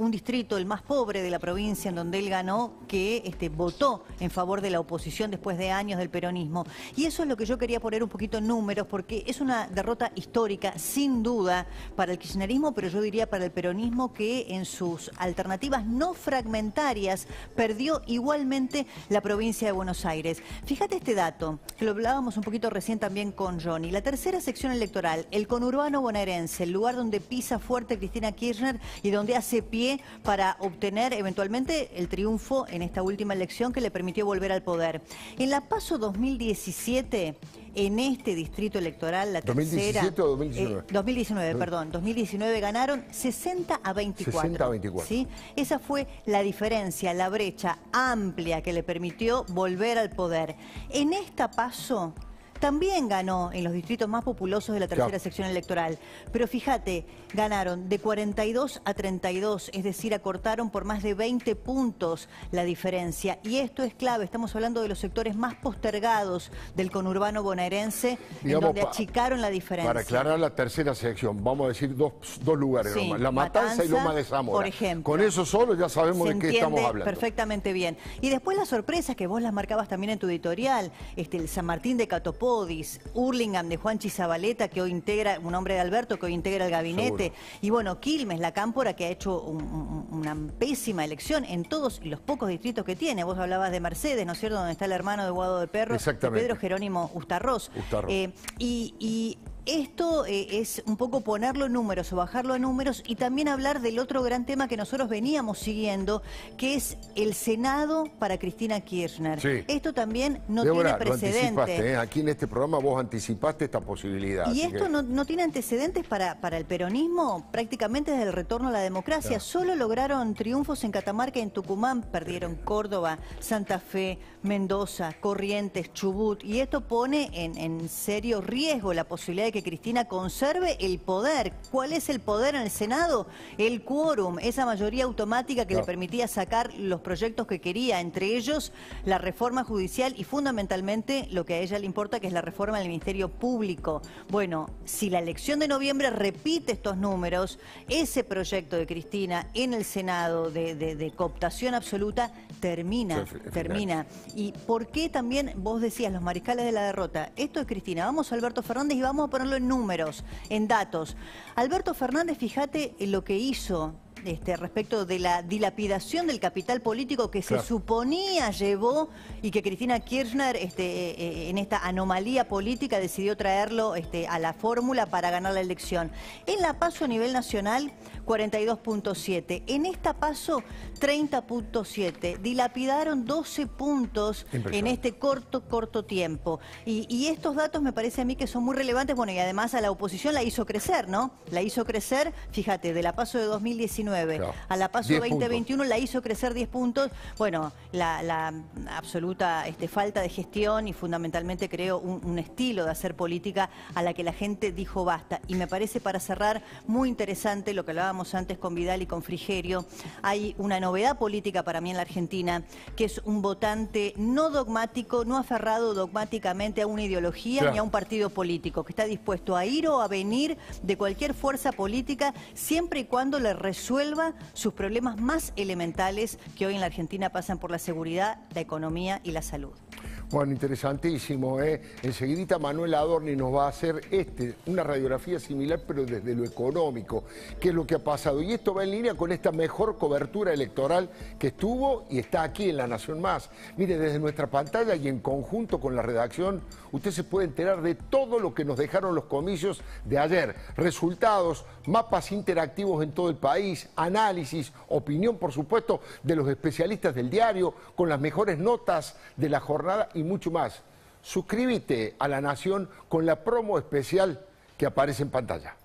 un distrito, el más pobre de la provincia en donde él ganó, que este, votó en favor de la oposición después de años del peronismo. Y eso es lo que yo quería poner un poquito en números, porque es una derrota histórica, sin duda, para el kirchnerismo, pero yo diría para el peronismo que en sus alternativas no fragmentarias perdió igualmente la provincia de Buenos Aires. Fíjate este dato, que lo hablábamos un poquito recién también con Johnny. La tercera sección electoral, el conurbano bonaerense, el lugar donde pisa fuerte Cristina Kirchner y donde hace pie para obtener eventualmente el triunfo en esta última elección que le permitió volver al poder. En la PASO 2017 en este distrito electoral, la tercera... ¿2017 o 2019? 2019, perdón. 2019 ganaron 60 a 24. 60 a 24. ¿sí? Esa fue la diferencia, la brecha amplia que le permitió volver al poder. En esta paso también ganó en los distritos más populosos de la tercera sección electoral. Pero fíjate, ganaron de 42 a 32, es decir, acortaron por más de 20 puntos la diferencia. Y esto es clave, estamos hablando de los sectores más postergados del conurbano bonaerense, en donde achicaron la diferencia. Para aclarar la tercera sección, vamos a decir dos, lugares, La Matanza, y Loma de Zamora. Por ejemplo. Con eso solo ya sabemos de qué estamos hablando. perfectamente bien. Y después las sorpresas que vos las marcabas también en tu editorial, este, el San Martín de Catopó, Odis, Hurlingham de Juan Chizabaleta, que hoy integra, un hombre de Alberto, que hoy integra el gabinete, y bueno, Quilmes, la cámpora, que ha hecho una pésima elección en todos los pocos distritos que tiene. Vos hablabas de Mercedes, ¿no es cierto?, donde está el hermano de Guado de Perro, Pedro Jerónimo Ustarroz. Eh, y esto eh, es un poco ponerlo en números o bajarlo a números y también hablar del otro gran tema que nosotros veníamos siguiendo, que es el Senado para Cristina Kirchner. Esto también no tiene precedentes. ¿eh? Aquí en este programa vos anticipaste esta posibilidad. Y esto no, tiene antecedentes para, para el peronismo prácticamente desde el retorno a la democracia. Solo lograron triunfos en Catamarca y en Tucumán, perdieron Córdoba, Santa Fe, Mendoza, Corrientes, Chubut. Y esto pone en, en serio riesgo la posibilidad de que Cristina conserve el poder. ¿Cuál es el poder en el Senado? El quórum, esa mayoría automática que le permitía sacar los proyectos que quería, entre ellos la reforma judicial y fundamentalmente lo que a ella le importa, que es la reforma del Ministerio Público. Bueno, si la elección de noviembre repite estos números, ese proyecto de Cristina en el Senado de, cooptación absoluta termina, termina. ¿Y por qué también vos decías los mariscales de la derrota? Esto es Cristina. Vamos a Alberto Fernández y vamos a ponerlo en números, en datos. Alberto Fernández, fíjate lo que hizo este, respecto de la dilapidación del capital político que se suponía llevó y que Cristina Kirchner este, eh, eh, en esta anomalía política decidió traerlo este, a la fórmula para ganar la elección. En la paso a nivel nacional, 42.7. En esta paso, 30.7. Dilapidaron 12 puntos en este corto, corto tiempo. Y, estos datos me parece a mí que son muy relevantes. Bueno, y además a la oposición la hizo crecer, ¿no? La hizo crecer, fíjate, de la paso de 2019 a la paso 2021 la hizo crecer 10 puntos. Bueno, la, absoluta este, falta de gestión y fundamentalmente creo un, estilo de hacer política a la que la gente dijo basta. Y me parece para cerrar muy interesante lo que hablábamos antes con Vidal y con Frigerio. Hay una novedad política para mí en la Argentina, que es un votante no dogmático, no aferrado dogmáticamente a una ideología ni a un partido político, que está dispuesto a ir o a venir de cualquier fuerza política siempre y cuando le resuelva sus problemas más elementales que hoy en la Argentina pasan por la seguridad, la economía y la salud. Bueno, interesantísimo. ¿eh? Enseguidita Manuel Adorni nos va a hacer este, una radiografía similar, pero desde lo económico, qué es lo que ha pasado. Y esto va en línea con esta mejor cobertura electoral que estuvo y está aquí en La Nación Más. Mire, desde nuestra pantalla y en conjunto con la redacción, usted se puede enterar de todo lo que nos dejaron los comicios de ayer. Resultados, mapas interactivos en todo el país, análisis, opinión, por supuesto, de los especialistas del diario, con las mejores notas de la jornada y mucho más. Suscríbete a La Nación con la promo especial que aparece en pantalla.